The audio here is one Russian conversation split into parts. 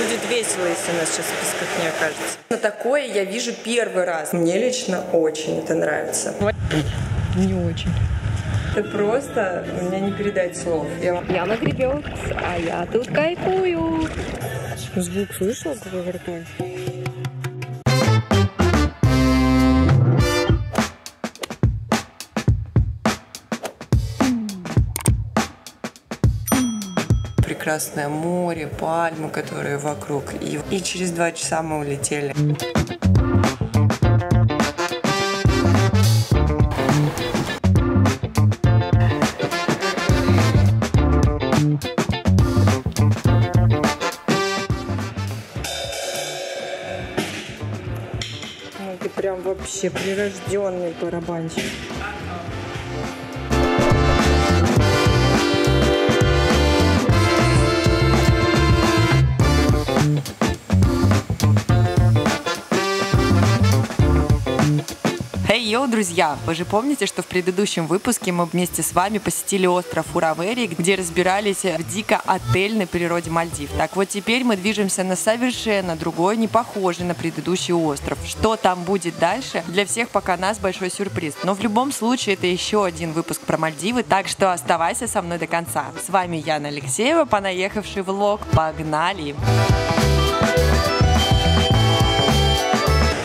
Будет весело, если нас сейчас в списках не окажется. Но такое я вижу первый раз. Мне лично очень это нравится. Не очень. Это просто у меня не передать слов. Я... Яна гребет, а я тут кайфую. Звук слышал, какой крутой? Прекрасное море, пальмы, которые вокруг. И, и через два часа мы улетели. Ты прям вообще прирожденный барабанщик. Друзья! Вы же помните, что в предыдущем выпуске мы вместе с вами посетили остров Уравери, где разбирались в дико отельной природе Мальдив. Так вот теперь мы движемся на совершенно другой, не похожий на предыдущий остров. Что там будет дальше? Для всех пока нас большой сюрприз. Но в любом случае это еще один выпуск про Мальдивы, так что оставайся со мной до конца. С вами Яна Алексеева, понаехавший влог. Погнали! Погнали!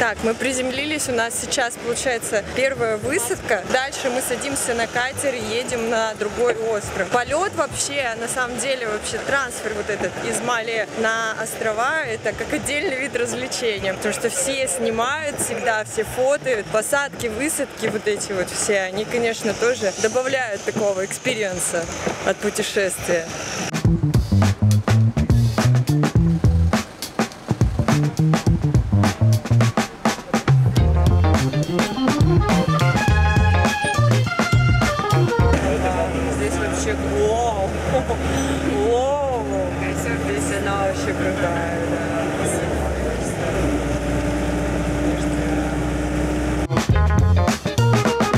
Так, мы приземлились, у нас сейчас получается первая высадка. Дальше мы садимся на катер и едем на другой остров. Полет вообще, на самом деле, вообще трансфер вот этот из Мали на острова, это как отдельный вид развлечения, потому что все снимают всегда, все фотают, посадки, высадки вот эти вот все, они, конечно, тоже добавляют такого experience а от путешествия.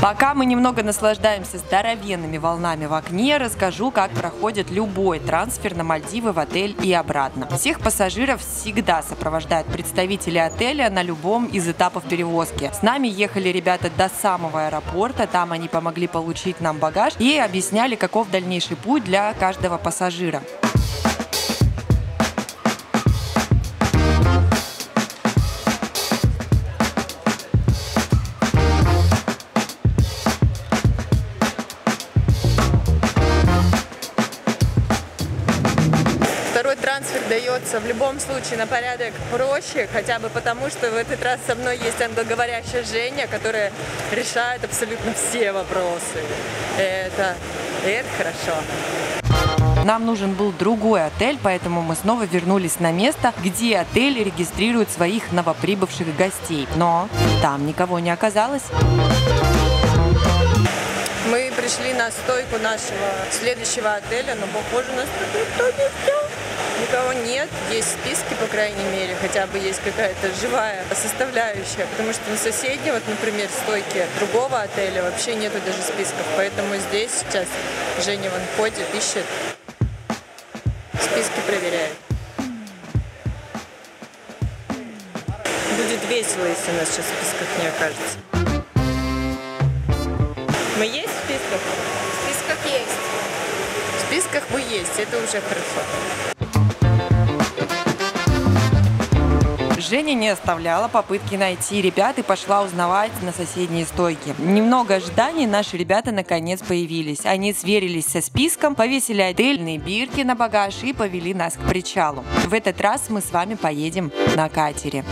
Пока мы немного наслаждаемся здоровенными волнами в окне, расскажу, как проходит любой трансфер на Мальдивы в отель и обратно. Всех пассажиров всегда сопровождают представители отеля на любом из этапов перевозки. С нами ехали ребята до самого аэропорта, там они помогли получить нам багаж и объясняли, каков дальнейший путь для каждого пассажира. В любом случае на порядок проще, хотя бы потому, что в этот раз со мной есть англоговорящая Женя, которая решает абсолютно все вопросы. Это, это хорошо. Нам нужен был другой отель, поэтому мы снова вернулись на место, где отель регистрирует своих новоприбывших гостей. Но там никого не оказалось. Мы пришли на стойку нашего следующего отеля, но похоже, нас тут никто не взял. Никого нет, есть списки, по крайней мере, хотя бы есть какая-то живая составляющая, потому что на соседней, вот, например, стойке другого отеля вообще нету даже списков, поэтому здесь сейчас Женя вон ходит, ищет, списки проверяет. Будет весело, если нас сейчас в списках не окажется. Мы есть в списках? В списках есть. В списках вы есть, это уже хорошо. Женя не оставляла попытки найти ребят и пошла узнавать на соседние стойки. Немного ожиданий наши ребята наконец появились. Они сверились со списком, повесили отельные бирки на багаж и повели нас к причалу. В этот раз мы с вами поедем на катере.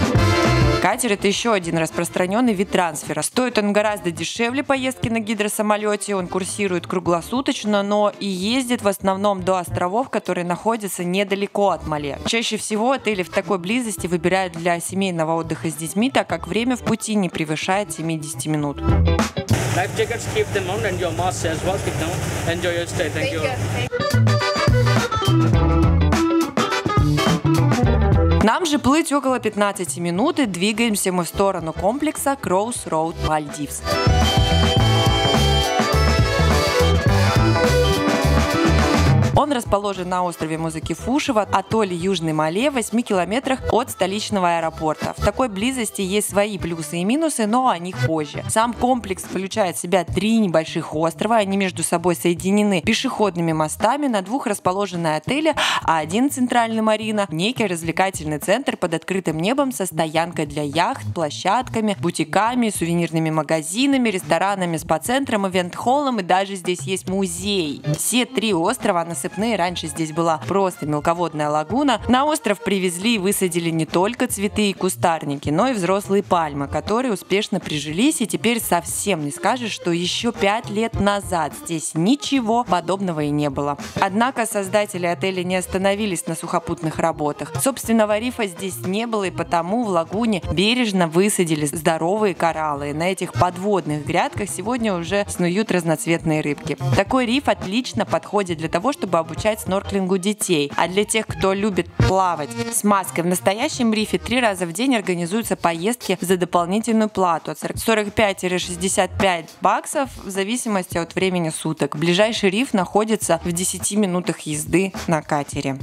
Катер – это еще один распространенный вид трансфера. Стоит он гораздо дешевле поездки на гидросамолете, он курсирует круглосуточно, но и ездит в основном до островов, которые находятся недалеко от Мале. Чаще всего отели в такой близости выбирают для семейного отдыха с детьми, так как время в пути не превышает 70 минут. Life jackets, keep them on and your mask as well, keep them on. Enjoy your stay. Thank, Thank you. you. Нам же плыть около 15 минут и двигаемся мы в сторону комплекса Crossroad Maldives. Он расположен на острове Музыки Фушева, атолле Южный Мале, в 8 километрах от столичного аэропорта. В такой близости есть свои плюсы и минусы, но о них позже. Сам комплекс включает в себя три небольших острова, они между собой соединены пешеходными мостами, на двух расположены отели, а один центральный марина – некий развлекательный центр под открытым небом со стоянкой для яхт, площадками, бутиками, сувенирными магазинами, ресторанами, спа-центром, ивент-холлом и даже здесь есть музей. Все три острова насыпные, раньше здесь была просто мелководная лагуна. На остров привезли и высадили не только цветы и кустарники, но и взрослые пальмы, которые успешно прижились и теперь совсем не скажешь, что еще пять лет назад здесь ничего подобного и не было. Однако создатели отеля не остановились на сухопутных работах. Собственного рифа здесь не было и потому в лагуне бережно высадили здоровые кораллы. И на этих подводных грядках сегодня уже снуют разноцветные рыбки. Такой риф отлично подходит для того, чтобы обучать снорклингу детей. А для тех, кто любит плавать с маской, в настоящем рифе три раза в день организуются поездки за дополнительную плату от 45-65 баксов в зависимости от времени суток. Ближайший риф находится в 10 минутах езды на катере.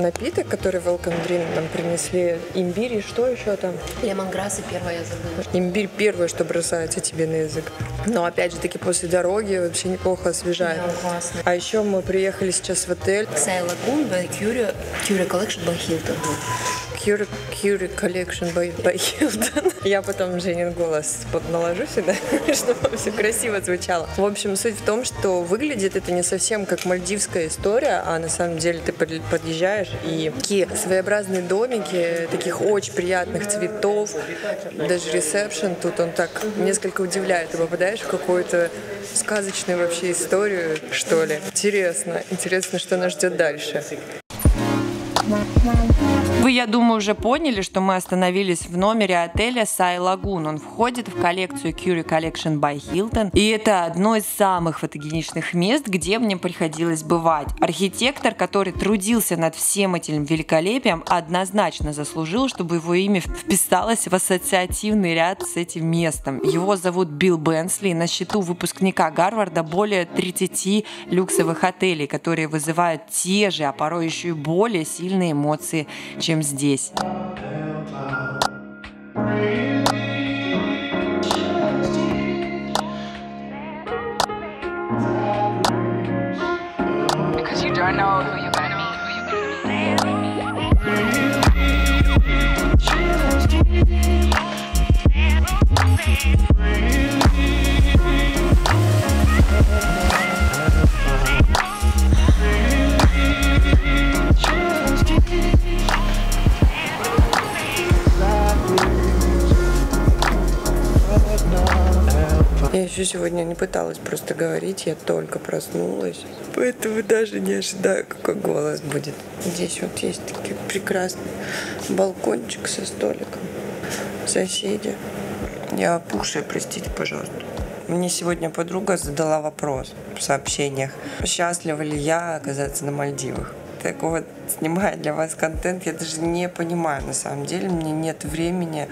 Напиток, который Welcome Drink нам принесли. Имбирь и что еще там? Лемонграсс и первое я забыла. Имбирь первое, что бросается тебе на язык. Но опять же таки после дороги вообще неплохо освежает. Да, классно. А еще мы приехали сейчас в отель. Сай Лагун by Curie, Curie Collection Cure, Cure Collection by, by Hilton. Я потом Женин голос наложу сюда, чтобы все красиво звучало. В общем, суть в том, что выглядит это не совсем как мальдивская история, а на самом деле ты подъезжаешь и такие своеобразные домики, таких очень приятных цветов, даже ресепшн тут он так несколько удивляет. Ты попадаешь в какую-то сказочную вообще историю, что ли. Интересно, интересно, что нас ждет дальше. Я думаю, уже поняли, что мы остановились в номере отеля Сай Лагун. Он входит в коллекцию Curie Collection by Hilton. И это одно из самых фотогеничных мест, где мне приходилось бывать. Архитектор, который трудился над всем этим великолепием, однозначно заслужил, чтобы его имя вписалось в ассоциативный ряд с этим местом. Его зовут Билл Бенсли. На счету выпускника Гарварда более 30 люксовых отелей, которые вызывают те же, а порой еще и более сильные эмоции, чем чем здесь. Because you Я еще сегодня не пыталась просто говорить, я только проснулась. Поэтому даже не ожидаю, какой голос будет. Здесь вот есть такой прекрасный балкончик со столиком. Соседи. Я опухшая, простите, пожалуйста. Мне сегодня подруга задала вопрос в сообщениях. Счастлива ли я оказаться на Мальдивах? Так вот, снимая для вас контент, я даже не понимаю, на самом деле, мне нет времени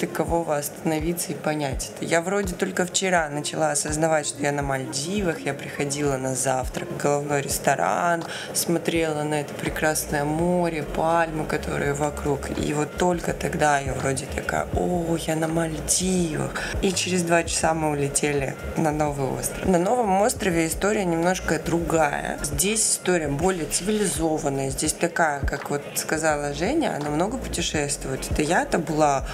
такового остановиться и понять это. Я вроде только вчера начала осознавать, что я на Мальдивах, я приходила на завтрак в головной ресторан, смотрела на это прекрасное море, пальмы, которые вокруг. И вот только тогда я вроде такая, о, я на Мальдивах. И через два часа мы улетели на новый остров. На новом острове история немножко другая. Здесь история более цивилизованная. Здесь такая, как вот сказала Женя, она много путешествует. Это я-то была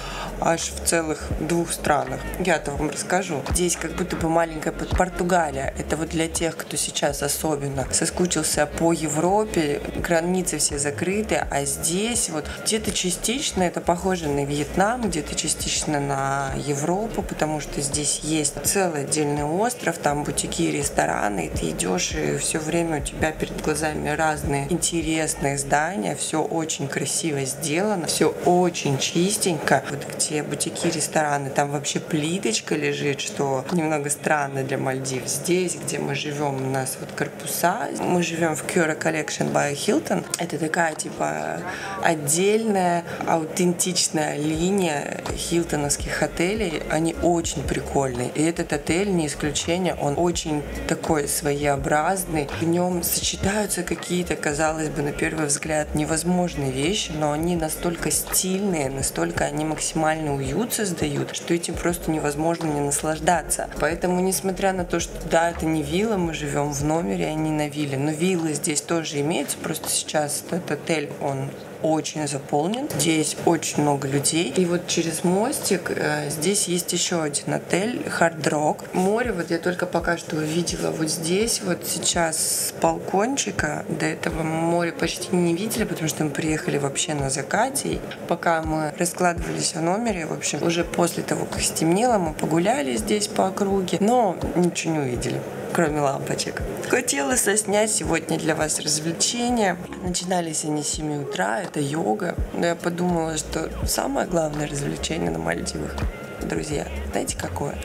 аж в целых двух странах. Я-то вам расскажу. Здесь как будто бы маленькая Португалия. Это вот для тех, кто сейчас особенно соскучился по Европе. Границы все закрыты, а здесь вот где-то частично это похоже на Вьетнам, где-то частично на Европу, потому что здесь есть целый отдельный остров, там бутики, рестораны, и ты идешь, и все время у тебя перед глазами разные интересные здания, все очень красиво сделано, все очень чистенько. Вот где бутики, рестораны, там вообще плиточка лежит, что немного странно для Мальдив. Здесь, где мы живем, у нас вот корпуса. Мы живем в Cura Collection by Hilton. Это такая, типа, отдельная, аутентичная линия хилтоновских отелей. Они очень прикольные. И этот отель, не исключение, он очень такой своеобразный. В нем сочетаются какие-то, казалось бы, на первый взгляд, невозможные вещи, но они настолько стильные, настолько они максимально уют создают, что этим просто невозможно не наслаждаться. Поэтому, несмотря на то, что да, это не вилла, мы живем в номере, а не на вилле, но виллы здесь тоже имеются, просто сейчас этот отель, он очень заполнен. Здесь очень много людей. И вот через мостик э, здесь есть еще один отель Hard Rock. Море вот я только пока что увидела вот здесь, вот сейчас с балкончика. До этого море почти не видели, потому что мы приехали вообще на закате. И пока мы раскладывались в номере, в общем, уже после того, как стемнело, мы погуляли здесь по округе, но ничего не увидели кроме лампочек. Хотела соснять сегодня для вас развлечения. Начинались они с 7 утра, это йога. Но я подумала, что самое главное развлечение на Мальдивах друзья, знаете какое?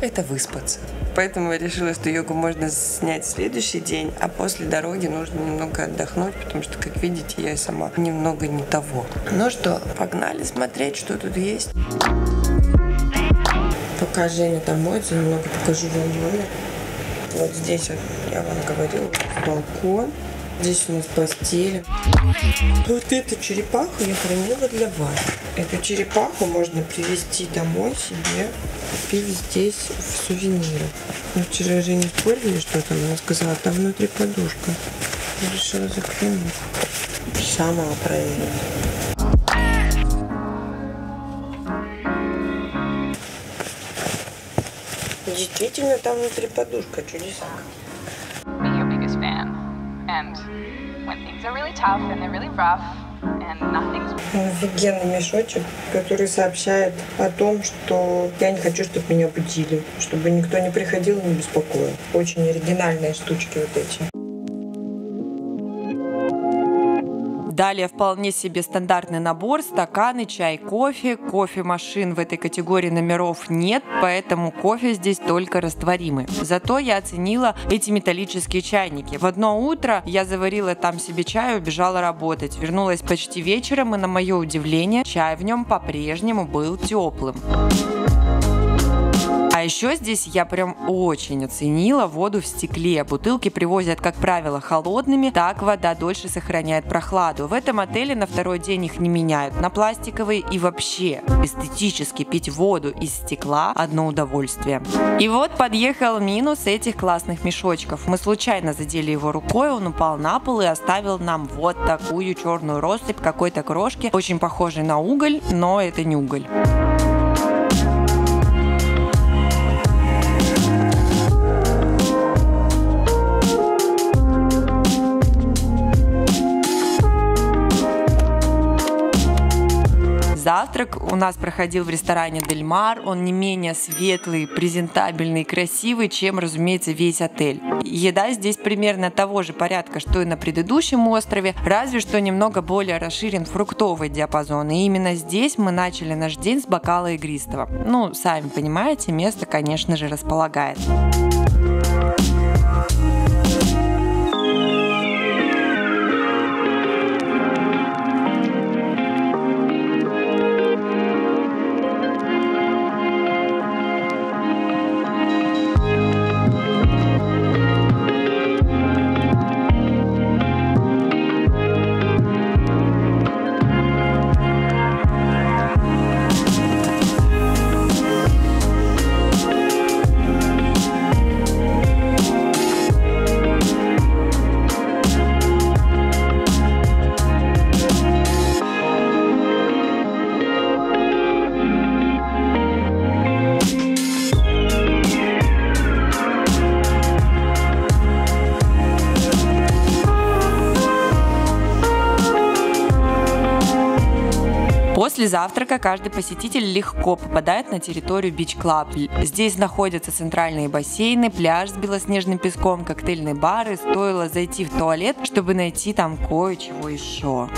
Это выспаться. Поэтому я решила, что йогу можно снять в следующий день, а после дороги нужно немного отдохнуть, потому что, как видите, я сама немного не того. Ну что, погнали смотреть, что тут есть. Пока Женя там моется, немного покажу вам номер. Вот здесь я вам говорила, балкон. Здесь у нас постель. Вот эту черепаху я хранила для вас. Эту черепаху можно привезти домой себе, купить здесь в сувениры. Мы вчера же не спорили, что там. Она сказала, там внутри подушка. Я решила заглянуть. Сама проверить. Действительно, там внутри подушка, чудеса. Офигенный мешочек, который сообщает о том, что я не хочу, чтобы меня будили, чтобы никто не приходил и не беспокоил. Очень оригинальные штучки вот эти. Далее вполне себе стандартный набор, стаканы, чай, кофе. Кофемашин в этой категории номеров нет, поэтому кофе здесь только растворимый. Зато я оценила эти металлические чайники. В одно утро я заварила там себе чай и убежала работать. Вернулась почти вечером, и на мое удивление, чай в нем по-прежнему был теплым. Еще здесь я прям очень оценила воду в стекле. Бутылки привозят, как правило, холодными, так вода дольше сохраняет прохладу. В этом отеле на второй день их не меняют на пластиковые и вообще эстетически пить воду из стекла – одно удовольствие. И вот подъехал минус этих классных мешочков. Мы случайно задели его рукой, он упал на пол и оставил нам вот такую черную россыпь какой-то крошки, очень похожей на уголь, но это не уголь. Завтрак у нас проходил в ресторане Дель Мар. Он не менее светлый, презентабельный красивый, чем, разумеется, весь отель. Еда здесь примерно того же порядка, что и на предыдущем острове, разве что немного более расширен фруктовый диапазон. И именно здесь мы начали наш день с бокала игристого. Ну, сами понимаете, место, конечно же, располагает. После завтрака каждый посетитель легко попадает на территорию Beach Club. Здесь находятся центральные бассейны, пляж с белоснежным песком, коктейльные бары. Стоило зайти в туалет, чтобы найти там кое-чего еще.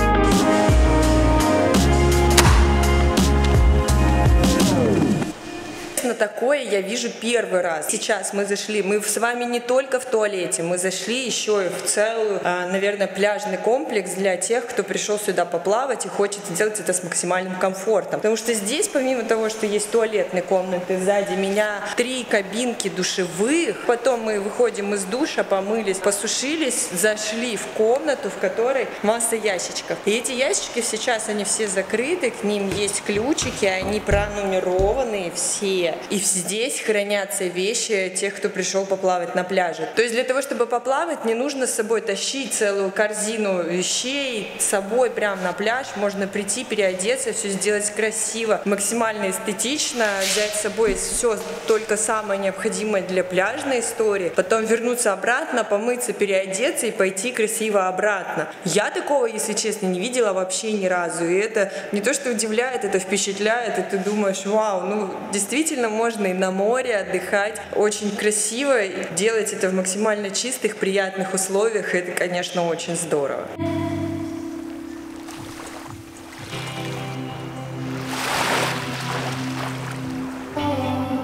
Такое я вижу первый раз. Сейчас мы зашли, мы с вами не только в туалете, мы зашли еще и в целую, а, наверное, пляжный комплекс для тех, кто пришел сюда поплавать и хочет сделать это с максимальным комфортом. Потому что здесь, помимо того, что есть туалетные комнаты, сзади меня три кабинки душевых, потом мы выходим из душа, помылись, посушились, зашли в комнату, в которой масса ящичков. И эти ящички сейчас, они все закрыты, к ним есть ключики, они пронумерованные все. И здесь хранятся вещи тех, кто пришел поплавать на пляже. То есть для того, чтобы поплавать, не нужно с собой тащить целую корзину вещей с собой прямо на пляж. Можно прийти, переодеться, все сделать красиво, максимально эстетично, взять с собой все только самое необходимое для пляжной истории, потом вернуться обратно, помыться, переодеться и пойти красиво обратно. Я такого, если честно, не видела вообще ни разу. И это не то, что удивляет, это впечатляет, и ты думаешь, вау, ну действительно можно и на море отдыхать. Очень красиво, и делать это в максимально чистых, приятных условиях, это, конечно, очень здорово.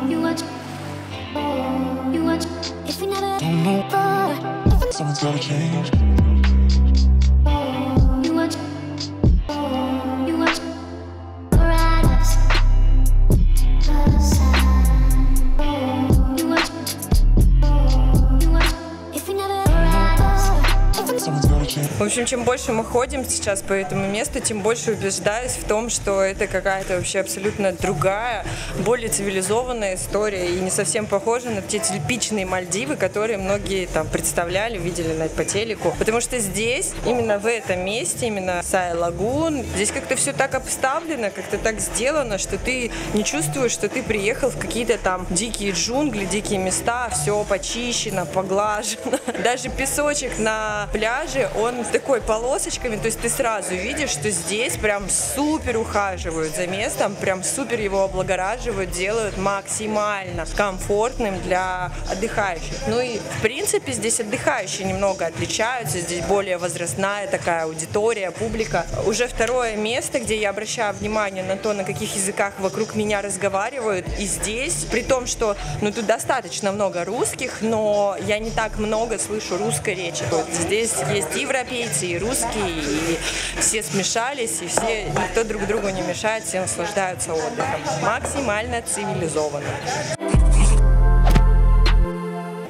You watch, you В общем, чем больше мы ходим сейчас по этому месту, тем больше убеждаюсь в том, что это какая-то вообще абсолютно другая, более цивилизованная история и не совсем похожа на те типичные Мальдивы, которые многие там представляли, видели на, по телеку. Потому что здесь, именно в этом месте, именно Сай Лагун, здесь как-то все так обставлено, как-то так сделано, что ты не чувствуешь, что ты приехал в какие-то там дикие джунгли, дикие места, все почищено, поглажено. Даже песочек на пляже, он такой полосочками, то есть ты сразу видишь, что здесь прям супер ухаживают за местом, прям супер его облагораживают, делают максимально комфортным для отдыхающих. Ну и в принципе здесь отдыхающие немного отличаются, здесь более возрастная такая аудитория, публика. Уже второе место, где я обращаю внимание на то, на каких языках вокруг меня разговаривают, и здесь, при том, что ну тут достаточно много русских, но я не так много слышу русской речи. Вот здесь есть европейцы, и русские, и все смешались, и все, никто друг другу не мешает, все наслаждаются отдыхом. Максимально цивилизованно.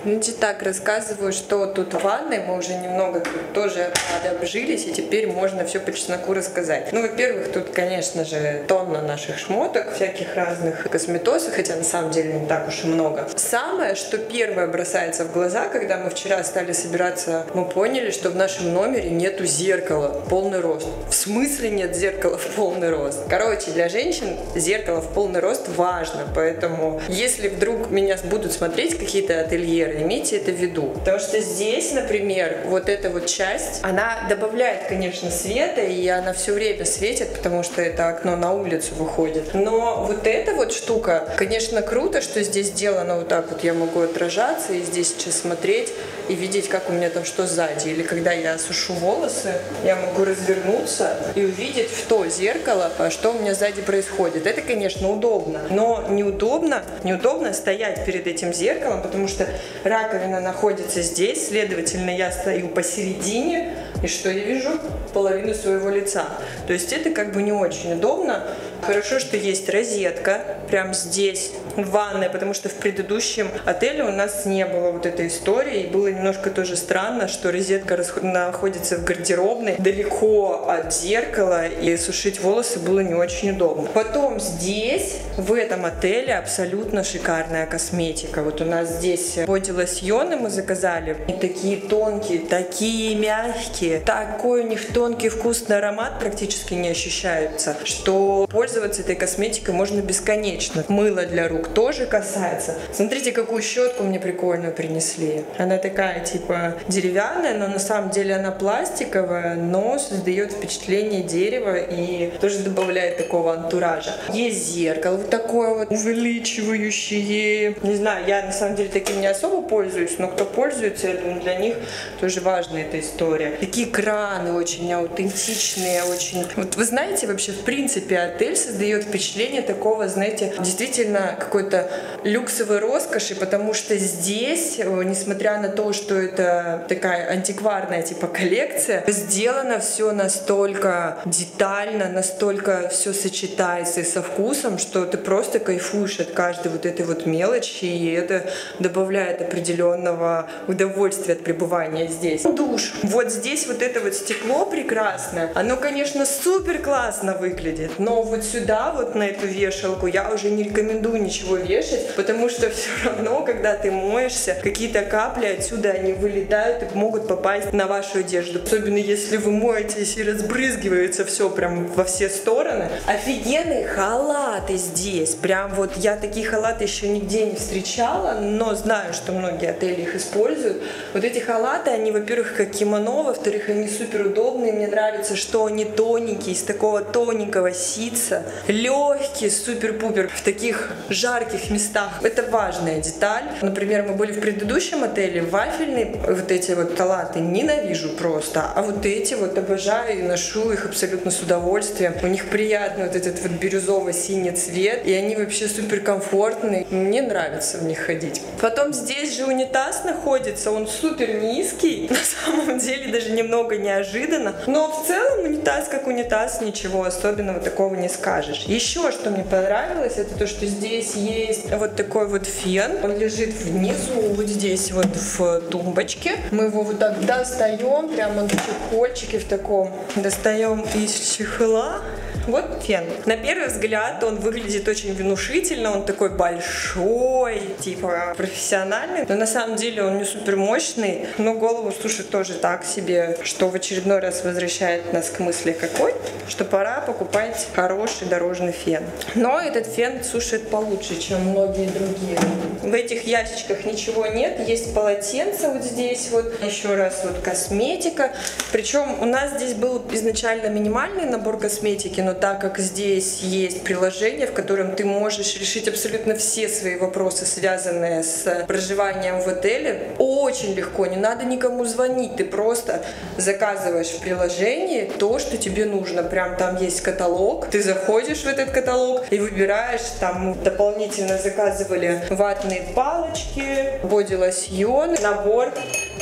Значит, так, рассказываю, что тут в ванной. Мы уже немного тоже обжились, и теперь можно все по чесноку рассказать. Ну, во-первых, тут, конечно же, тонна наших шмоток, всяких разных косметосов, хотя на самом деле не так уж и много. Самое, что первое бросается в глаза, когда мы вчера стали собираться, мы поняли, что в нашем номере нету зеркала в полный рост. В смысле нет зеркала в полный рост? Короче, для женщин зеркало в полный рост важно, поэтому если вдруг меня будут смотреть какие-то ательеры, имейте это в виду. Потому что здесь, например, вот эта вот часть, она добавляет, конечно, света, и она все время светит, потому что это окно на улицу выходит. Но вот эта вот штука, конечно, круто, что здесь сделано вот так вот, я могу отражаться и здесь сейчас смотреть и видеть, как у меня там что сзади. Или когда я сушу волосы, я могу развернуться и увидеть в то зеркало, а, что у меня сзади происходит. Это, конечно, удобно, но неудобно, неудобно стоять перед этим зеркалом, потому что раковина находится здесь, следовательно, я стою посередине, и что я вижу? Половину своего лица. То есть это как бы не очень удобно. Хорошо, что есть розетка прямо здесь, в ванной, потому что в предыдущем отеле у нас не было вот этой истории. И было немножко тоже странно, что розетка находится в гардеробной, далеко от зеркала, и сушить волосы было не очень удобно. Потом здесь, в этом отеле, абсолютно шикарная косметика. Вот у нас здесь боди-лосьоны мы заказали. И такие тонкие, такие мягкие. Такой у них тонкий вкусный аромат практически не ощущается, что пользоваться этой косметикой можно бесконечно. Мыло для рук тоже касается. Смотрите, какую щетку мне прикольную принесли. Она такая, типа, деревянная, но на самом деле она пластиковая, но создает впечатление дерева и тоже добавляет такого антуража. Есть зеркало вот такое вот увеличивающее. Не знаю, я на самом деле таким не особо пользуюсь, но кто пользуется, я думаю, для них тоже важна эта история. Такие краны очень аутентичные, очень... Вот вы знаете, вообще, в принципе, отель создает впечатление такого, знаете, действительно какой-то люксовой роскоши, потому что здесь, э, несмотря на то, что это такая антикварная типа коллекция, сделано все настолько детально, настолько все сочетается и со вкусом, что ты просто кайфуешь от каждой вот этой вот мелочи, и это добавляет определенного удовольствия от пребывания здесь. Душ. Вот здесь вот это вот стекло прекрасное. Оно, конечно, супер классно выглядит, но вот сюда, вот на эту вешалку, я уже не рекомендую ничего вешать, потому что все равно, когда ты моешься, какие-то капли отсюда они вылетают и могут попасть на вашу одежду. Особенно если вы моетесь и разбрызгивается все прям во все стороны. Офигенные халаты здесь. Прям вот я такие халаты еще нигде не встречала, но знаю, что многие отели их используют. Вот эти халаты, они, во-первых, как кимоно, во-вторых, они супер удобные. Мне нравится, что они тоненькие, из такого тоненького ситца, легкие, супер-пупер, в таких жарких местах. Это важная деталь. Например, мы были в предыдущем отеле, вафельные вот эти вот халаты ненавижу просто, а вот эти вот обожаю и ношу их абсолютно с удовольствием. У них приятный вот этот вот бирюзово-синий цвет, и они вообще супер комфортные. Мне нравится в них ходить. Потом здесь же унитаз находится, он супер низкий, на самом деле даже немного неожиданно, но в целом унитаз как унитаз, ничего особенного такого не скажешь. Еще что мне понравилось, это то, что здесь есть вот такой вот фен, он лежит внизу, вот здесь вот в тумбочке. Мы его вот так достаем, прямо в чехольчике в таком, достаем из чехла, вот фен. На первый взгляд он выглядит очень внушительно, он такой большой, типа профессиональный, но на самом деле он не супер мощный, но голову сушит тоже так себе, что в очередной раз возвращает нас к мысли какой, что пора покупать хороший дорожный фен. Но этот фен сушит получше, чем многие другие. В этих ящичках ничего нет, есть полотенце вот здесь вот, еще раз вот косметика. Причем у нас здесь был изначально минимальный набор косметики, но так как здесь есть приложение, в котором ты можешь решить абсолютно все свои вопросы, связанные с проживанием в отеле, очень легко, не надо никому звонить, ты просто заказываешь в приложении то, что тебе нужно. Прям там есть каталог, ты заходишь в этот каталог и выбираешь, там дополнительно заказывали ватные палочки, боди-лосьон, набор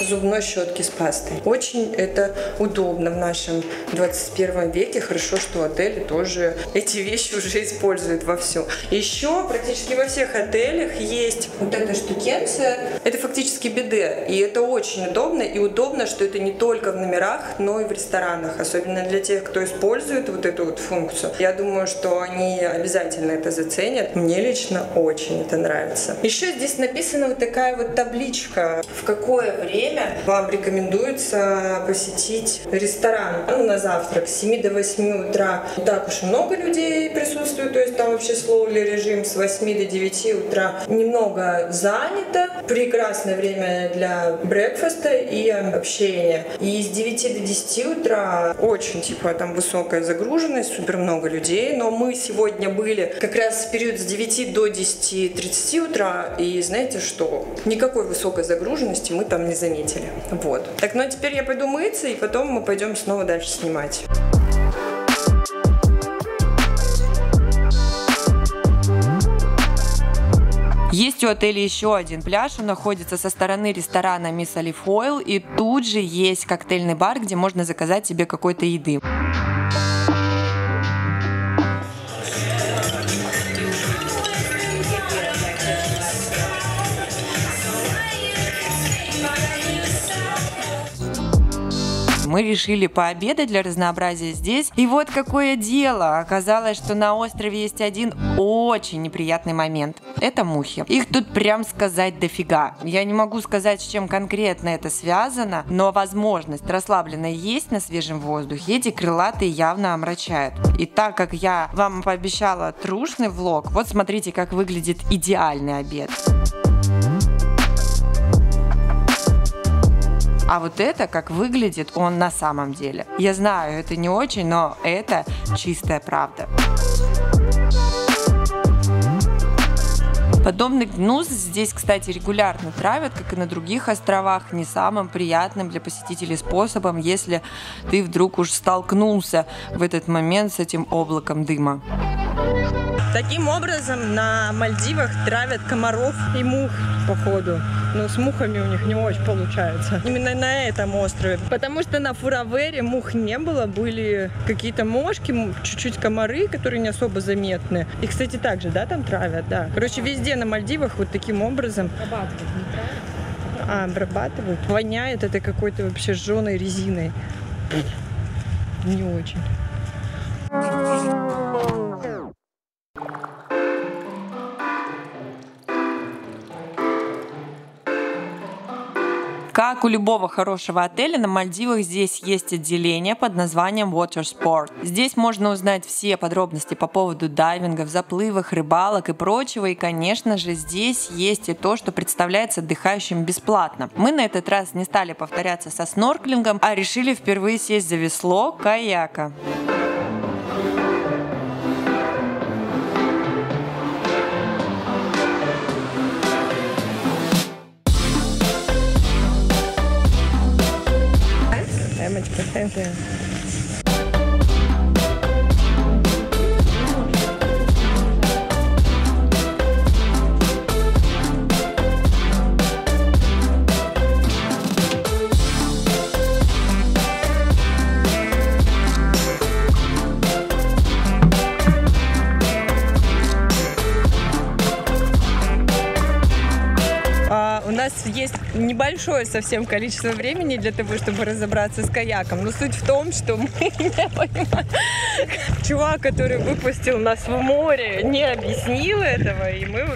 зубной щетки с пастой. Очень это удобно в нашем 21 веке. Хорошо, что отели тоже эти вещи уже используют вовсю. Еще практически во всех отелях есть вот эта штукенция. Это фактически биде. И это очень удобно. И удобно, что это не только в номерах, но и в ресторанах. Особенно для тех, кто использует вот эту вот функцию. Я думаю, что они обязательно это заценят. Мне лично очень это нравится. Еще здесь написана вот такая вот табличка, в какое время вам рекомендуется посетить ресторан ну, на завтрак с 7 до 8 утра. Не так уж много людей присутствует, то есть там вообще слоули режим с 8 до 9 утра. Немного занято. Прекрасное время для брекфаста и общения. И с 9 до 10 утра очень типа там высокая загруженность, супер много людей. Но мы сегодня были как раз в период с 9 до 10-30 утра. И знаете что? Никакой высокой загруженности мы там не заметили. Вот. Так, ну а теперь я пойду мыться, и потом мы пойдем снова дальше снимать. Есть у отеля еще один пляж, он находится со стороны ресторана Miss Olive Oil, и тут же есть коктейльный бар, где можно заказать себе какой-то еды. Мы решили пообедать для разнообразия здесь. И вот какое дело. Оказалось, что на острове есть один очень неприятный момент. Это мухи. Их тут прям сказать дофига. Я не могу сказать, с чем конкретно это связано, но возможность расслабленно есть на свежем воздухе эти крылатые явно омрачают. И так как я вам пообещала трушный влог, вот смотрите, как выглядит идеальный обед. А вот это, как выглядит он на самом деле. Я знаю, это не очень, но это чистая правда. Подобный гнус здесь, кстати, регулярно травят, как и на других островах, не самым приятным для посетителей способом, если ты вдруг уж столкнулся в этот момент с этим облаком дыма. Таким образом, на Мальдивах травят комаров и мух, походу. Но с мухами у них не очень получается. Именно на этом острове. Потому что на Фуравере мух не было, были какие-то мошки, чуть-чуть комары, которые не особо заметны. И, кстати, также, да, там травят, да. Короче, везде на Мальдивах вот таким образом. А, обрабатывают. Воняет это какой-то вообще жженой резиной. Не очень. Как у любого хорошего отеля, на Мальдивах здесь есть отделение под названием Water Sport. Здесь можно узнать все подробности по поводу дайвингов, заплывах, рыбалок и прочего. И, конечно же, здесь есть и то, что представляется отдыхающим бесплатно. Мы на этот раз не стали повторяться со снорклингом, а решили впервые сесть за весло каяка. much potential. Небольшое совсем количество времени для того, чтобы разобраться с каяком. Но суть в том, что мы не понимаем. Чувак, который выпустил нас в море, не объяснил этого, и мы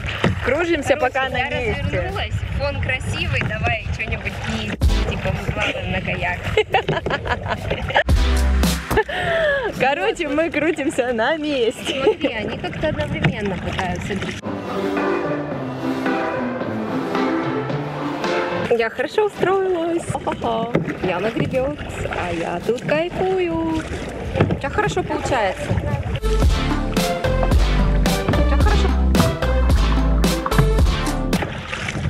кружимся пока на я месте. развернулась, фон красивый, давай что-нибудь не типа мы плаваем на каяк. Короче, мы крутимся на месте. Смотри, они как-то одновременно пытаются Я хорошо устроилась. Ха-ха. Яна гребет, а я тут кайфую. У тебя хорошо получается.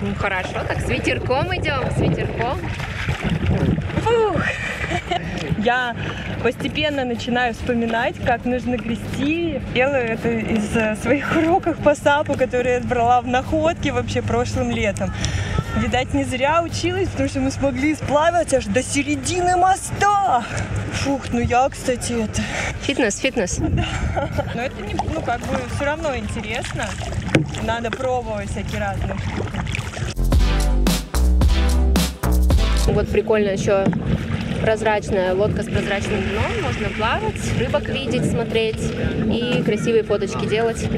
Ну хорошо, так с ветерком идем, с ветерком. Я постепенно начинаю вспоминать, как нужно грести. Делаю это из э, своих уроков по САПу, которые я брала в находке вообще прошлым летом. Видать, не зря училась, потому что мы смогли сплавать аж до середины моста. Фух, ну я, кстати, это... Фитнес, фитнес. Но это не, ну, как бы все равно интересно. Надо пробовать всякие разные Вот прикольно еще прозрачная лодка с прозрачным дном. Можно плавать, рыбок видеть, смотреть и красивые фоточки делать.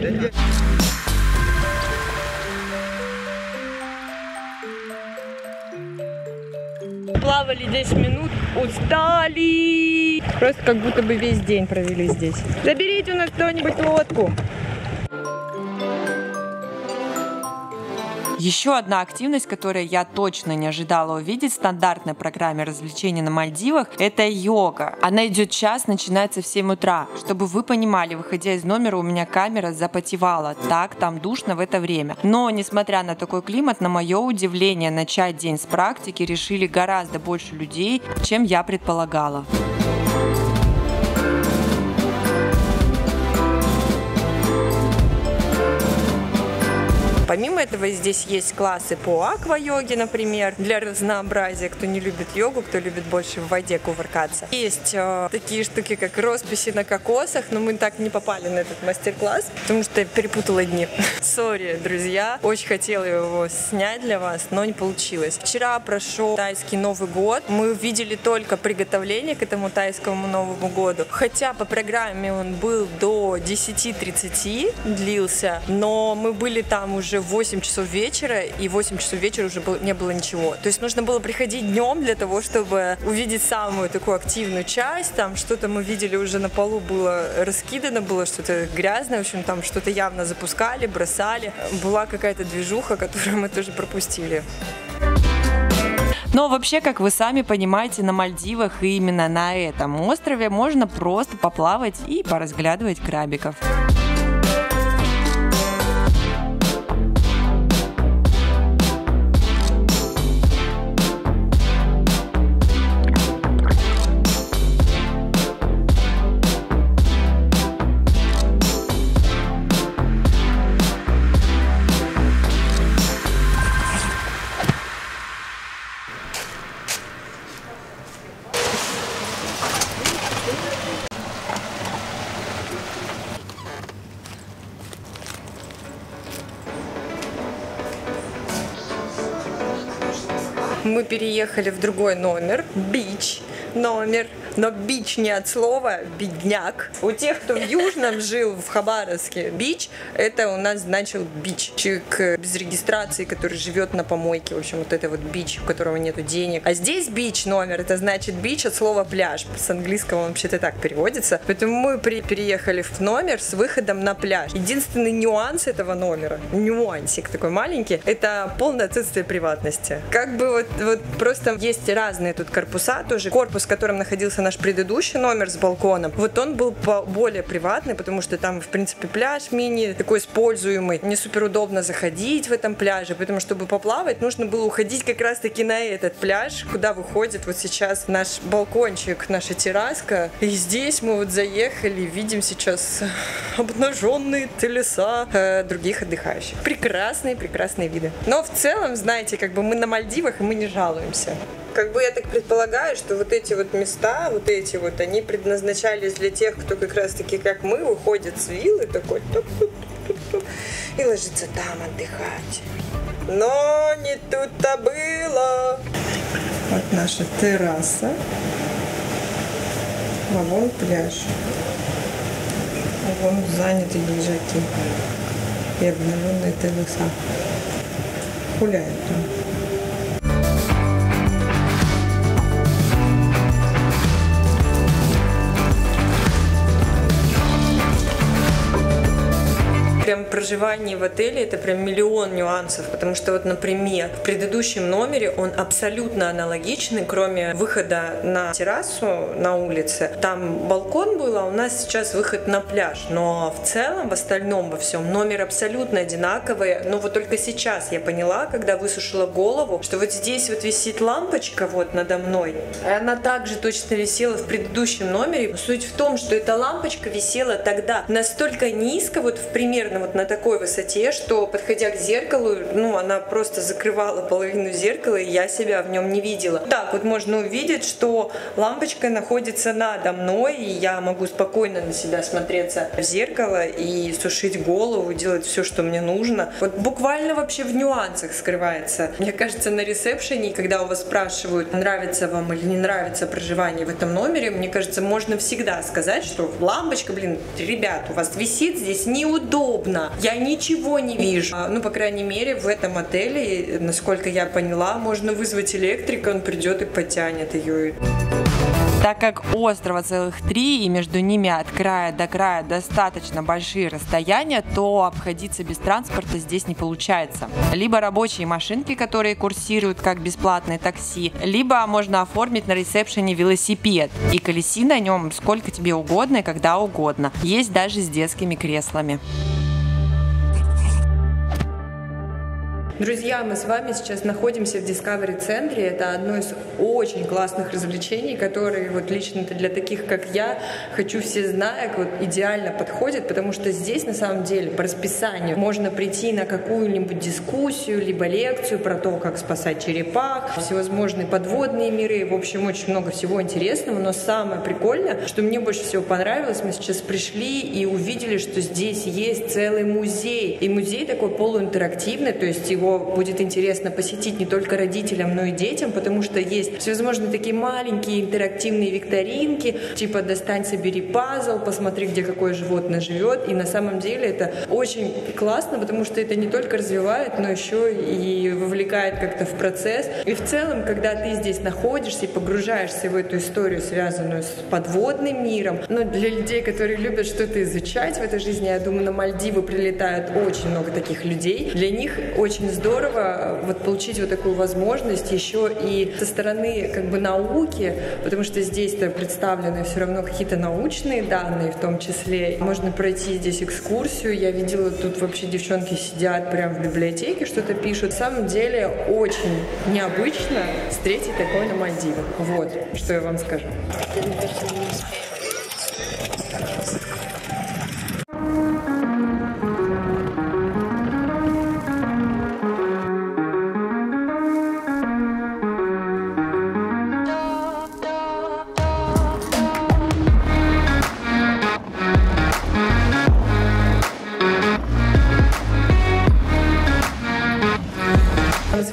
Плавали 10 минут, устали. Просто как будто бы весь день провели здесь. Заберите у нас кто-нибудь лодку. Еще одна активность, которую я точно не ожидала увидеть в стандартной программе развлечений на Мальдивах, это йога. Она идет час, начинается в 7 утра. Чтобы вы понимали, выходя из номера, у меня камера запотевала. Так, там душно в это время. Но, несмотря на такой климат, на мое удивление, начать день с практики решили гораздо больше людей, чем я предполагала. Помимо этого здесь есть классы по аква-йоге, например, для разнообразия, кто не любит йогу, кто любит больше в воде кувыркаться. Есть э, такие штуки, как росписи на кокосах, но мы так не попали на этот мастер-класс, потому что я перепутала дни. Sorry, друзья, очень хотела его снять для вас, но не получилось. Вчера прошел тайский Новый год, мы видели только приготовление к этому тайскому Новому году, хотя по программе он был до 10.30 длился, но мы были там уже в 8 часов вечера, и в 8 часов вечера уже не было ничего. То есть нужно было приходить днем для того, чтобы увидеть самую такую активную часть. Там что-то мы видели уже на полу было раскидано, было что-то грязное, в общем, там что-то явно запускали, бросали. Была какая-то движуха, которую мы тоже пропустили. Но вообще, как вы сами понимаете, на Мальдивах и именно на этом острове можно просто поплавать и поразглядывать крабиков. Мы переехали в другой номер, бич номер, но бич не от слова бедняк. У тех, кто в Южном жил, в Хабаровске, бич, это у нас значил бич. Человек без регистрации, который живет на помойке, в общем, вот это вот бич, у которого нету денег. А здесь бич номер, это значит бич от слова пляж. С английского он вообще-то так переводится. Поэтому мы при- переехали в номер с выходом на пляж. Единственный нюанс этого номера, нюансик такой маленький, это полное отсутствие приватности. Как бы вот, вот просто есть разные тут корпуса тоже. Корпус, в котором находился наш предыдущий номер с балконом, вот он был более приватный, потому что там, в принципе, пляж мини, такой используемый. Не супер удобно заходить в этом пляже, поэтому, чтобы поплавать, нужно было уходить как раз-таки на этот пляж, куда выходит вот сейчас наш балкончик, наша терраска. И здесь мы вот заехали, видим сейчас обнаженные телеса э, других отдыхающих. Прекрасные, прекрасные виды. Но в целом, знаете, как бы мы на Мальдивах, и мы не жалуемся. Как бы я так предполагаю, что вот эти вот места, вот эти вот, они предназначались для тех, кто как раз таки, как мы, выходит с виллы такой и ложится там отдыхать. Но не тут-то было. Вот наша терраса. А вон пляж. А вон заняты лежаки. И обнаженные телеса. Гуляют там. Прям проживание в отеле это прям миллион нюансов, потому что вот, например, в предыдущем номере он абсолютно аналогичный, кроме выхода на террасу на улице. Там балкон был, а у нас сейчас выход на пляж. Но в целом, в остальном, во всем, номер абсолютно одинаковый. Но вот только сейчас я поняла, когда высушила голову, что вот здесь вот висит лампочка вот надо мной. И она также точно висела в предыдущем номере. Но Суть в том, что эта лампочка висела тогда настолько низко, вот примерно вот на такой высоте, что подходя к зеркалу, ну, она просто закрывала половину зеркала, и я себя в нем не видела. Так вот можно увидеть, что лампочка находится надо мной, и я могу спокойно на себя смотреться в зеркало и сушить голову, делать все, что мне нужно. Вот буквально вообще в нюансах скрывается. Мне кажется, на ресепшене, когда у вас спрашивают, нравится вам или не нравится проживание в этом номере, мне кажется, можно всегда сказать, что лампочка, блин, ребят, у вас висит здесь неудобно. Я ничего не вижу. А, Ну, по крайней мере, в этом отеле, насколько я поняла, можно вызвать электрика, он придет и потянет ее. Так как острова целых три, и между ними от края до края достаточно большие расстояния, то обходиться без транспорта здесь не получается. Либо рабочие машинки, которые курсируют как бесплатные такси, либо можно оформить на ресепшене велосипед и колеси на нем сколько тебе угодно и когда угодно. Есть даже с детскими креслами. Друзья, мы с вами сейчас находимся в Discovery центре. Это одно из очень классных развлечений, которые вот лично для таких, как я, хочу все знаек, вот идеально подходят, потому что здесь на самом деле по расписанию можно прийти на какую-нибудь дискуссию, либо лекцию про то, как спасать черепах, всевозможные подводные миры, в общем, очень много всего интересного, но самое прикольное, что мне больше всего понравилось, мы сейчас пришли и увидели, что здесь есть целый музей, и музей такой полуинтерактивный, то есть его будет интересно посетить не только родителям, но и детям, потому что есть всевозможные такие маленькие интерактивные викторинки, типа «Достань, собери пазл», «Посмотри, где какое животное живет». И на самом деле это очень классно, потому что это не только развивает, но еще и вовлекает как-то в процесс. И в целом, когда ты здесь находишься и погружаешься в эту историю, связанную с подводным миром, но для людей, которые любят что-то изучать в этой жизни, я думаю, на Мальдивы прилетают очень много таких людей. Для них очень здорово вот получить вот такую возможность еще и со стороны как бы науки, потому что здесь-то представлены все равно какие-то научные данные в том числе. Можно пройти здесь экскурсию. Я видела, тут вообще девчонки сидят прямо в библиотеке, что-то пишут. На самом деле очень необычно встретить такое на Мальдивах. Вот, что я вам скажу. Мы с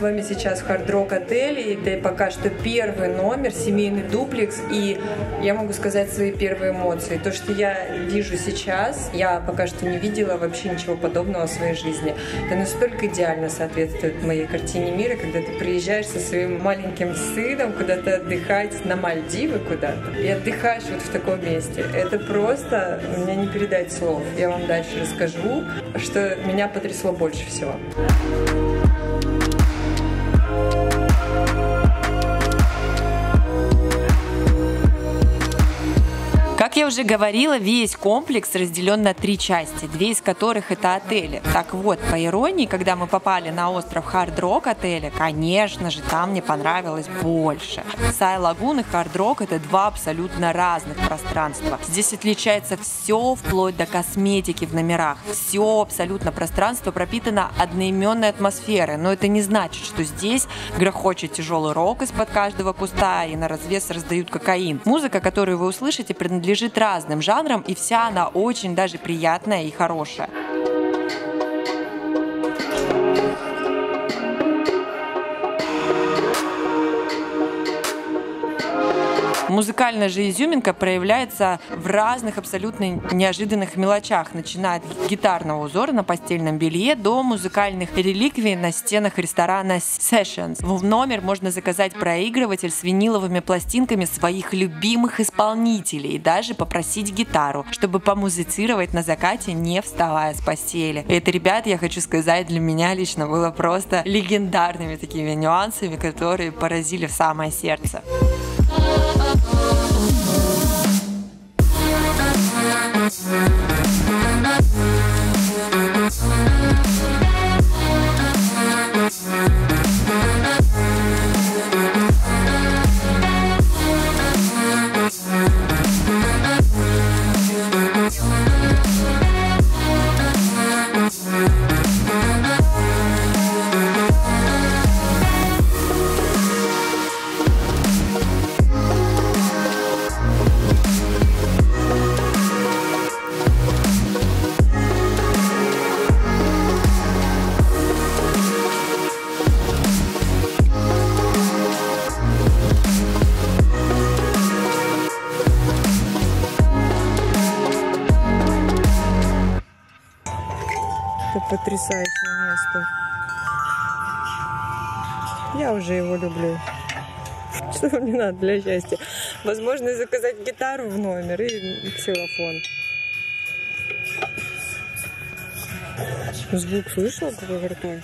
вами сейчас в хард-рок отеле, это пока что первый номер, семейный дуплекс, и я могу сказать свои первые эмоции. То, что я вижу сейчас, я пока что не видела вообще ничего подобного в своей жизни. Это настолько идеально соответствует моей картине мира, когда ты приезжаешь со своим маленьким сыном куда-то отдыхать на Мальдивы куда-то и отдыхаешь вот в таком месте. Это просто, у меня не передать слов. Я вам дальше расскажу, что меня потрясло больше всего. Как я уже говорила, весь комплекс разделен на три части, две из которых это отели. Так вот, по иронии, когда мы попали на остров Хард Рок отеля, конечно же, там мне понравилось больше. Сай Лагун и Хард Рок это два абсолютно разных пространства. Здесь отличается все вплоть до косметики в номерах. Все абсолютно пространство пропитано одноименной атмосферой, но это не значит, что здесь грохочет тяжелый рок из-под каждого куста и на развес раздают кокаин. Музыка, которую вы услышите, принадлежит разным жанрам, и вся она очень даже приятная и хорошая. Музыкальная же изюминка проявляется в разных абсолютно неожиданных мелочах, начиная от гитарного узора на постельном белье до музыкальных реликвий на стенах ресторана Sessions. В номер можно заказать проигрыватель с виниловыми пластинками своих любимых исполнителей и даже попросить гитару, чтобы помузицировать на закате, не вставая с постели. И это, ребят, я хочу сказать, для меня лично было просто легендарными такими нюансами, которые поразили в самое сердце. Это Yeah. Потрясающее место. Я уже его люблю. Что мне надо для счастья? Возможно, заказать гитару в номер и ксилофон. Звук слышал, какой крутой?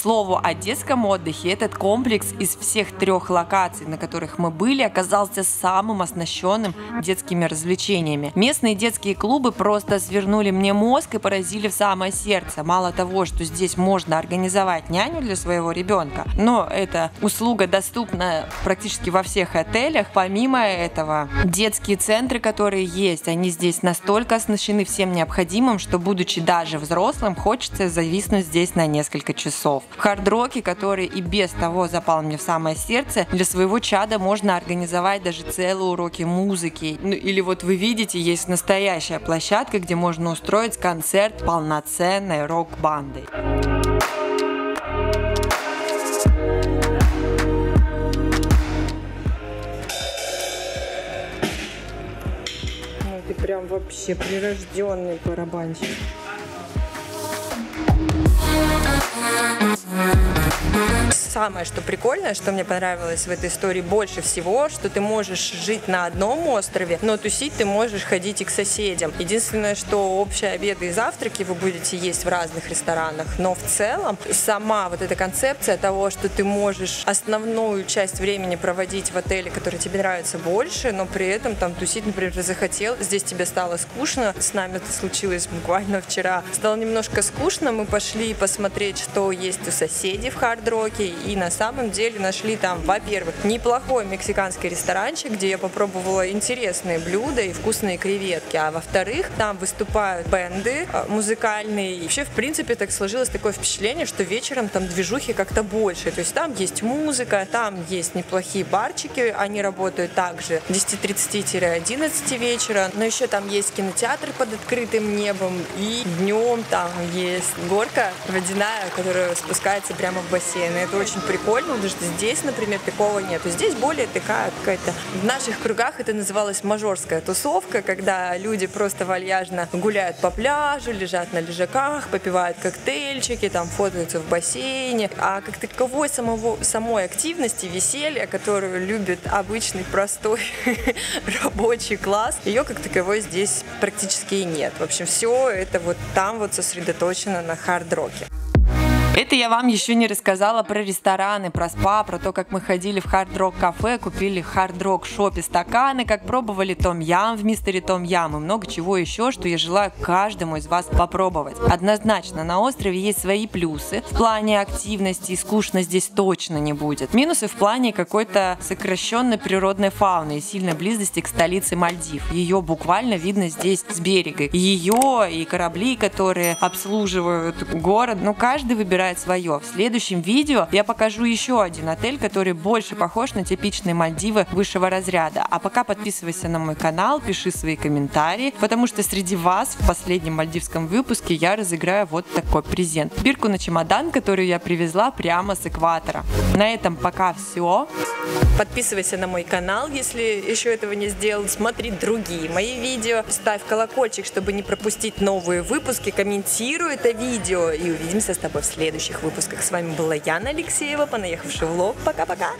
Слову о детском отдыхе, этот комплекс из всех трех локаций, на которых мы были, оказался самым оснащенным детскими развлечениями. Местные детские клубы просто свернули мне мозг и поразили в самое сердце. Мало того, что здесь можно организовать няню для своего ребенка, но эта услуга доступна практически во всех отелях. Помимо этого, детские центры, которые есть, они здесь настолько оснащены всем необходимым, что будучи даже взрослым, хочется зависнуть здесь на несколько часов. В хард-роке, который и без того запал мне в самое сердце, для своего чада можно организовать даже целые уроки музыки. Ну, или вот вы видите, есть настоящая площадка, где можно устроить концерт полноценной рок-бандой. Ну, ты прям вообще прирожденный барабанщик. Самое, что прикольное, что мне понравилось в этой истории больше всего, что ты можешь жить на одном острове, но тусить ты можешь ходить и к соседям. Единственное, что общие обеды и завтраки вы будете есть в разных ресторанах, но в целом сама вот эта концепция того, что ты можешь основную часть времени проводить в отеле, который тебе нравится больше, но при этом там тусить, например, захотел, здесь тебе стало скучно, с нами это случилось буквально вчера, стало немножко скучно, мы пошли посмотреть, что есть у соседей в Хард-Роке, и на самом деле нашли там, во-первых, неплохой мексиканский ресторанчик, где я попробовала интересные блюда и вкусные креветки, а во-вторых, там выступают бенды э, музыкальные, и вообще, в принципе, так сложилось такое впечатление, что вечером там движухи как-то больше, то есть там есть музыка, там есть неплохие барчики, они работают также 10.30-11 вечера, но еще там есть кинотеатр под открытым небом, и днем там есть горка водяная, которая спускается прямо в бассейн. И это очень прикольно, потому что здесь, например, такого нет. Здесь более такая какая-то... В наших кругах это называлось мажорская тусовка, когда люди просто вальяжно гуляют по пляжу, лежат на лежаках, попивают коктейльчики, там фотаются в бассейне. А как таковой самого, самой активности, веселья, которую любит обычный простой рабочий класс, ее как таковой здесь практически и нет. В общем, все это вот там вот сосредоточено на хард-роке. Это я вам еще не рассказала про рестораны, про спа, про то, как мы ходили в хард-рок кафе, купили в хард-рок шопе стаканы, как пробовали том-ям в мистере том-ям и много чего еще, что я желаю каждому из вас попробовать. Однозначно, на острове есть свои плюсы. В плане активности и скучно здесь точно не будет. Минусы в плане какой-то сокращенной природной фауны и сильной близости к столице Мальдив. Ее буквально видно здесь с берега. Ее и корабли, которые обслуживают город, ну каждый выбирает выбирает свое. В следующем видео я покажу еще один отель, который больше похож на типичные Мальдивы высшего разряда. А пока подписывайся на мой канал, пиши свои комментарии, потому что среди вас в последнем мальдивском выпуске я разыграю вот такой презент. Бирку на чемодан, которую я привезла прямо с экватора. На этом пока все. Подписывайся на мой канал, если еще этого не сделал. Смотри другие мои видео. Ставь колокольчик, чтобы не пропустить новые выпуски. Комментируй это видео. И увидимся с тобой в следующем следующих выпусках. С вами была Яна Алексеева, понаехавший влог. Пока-пока!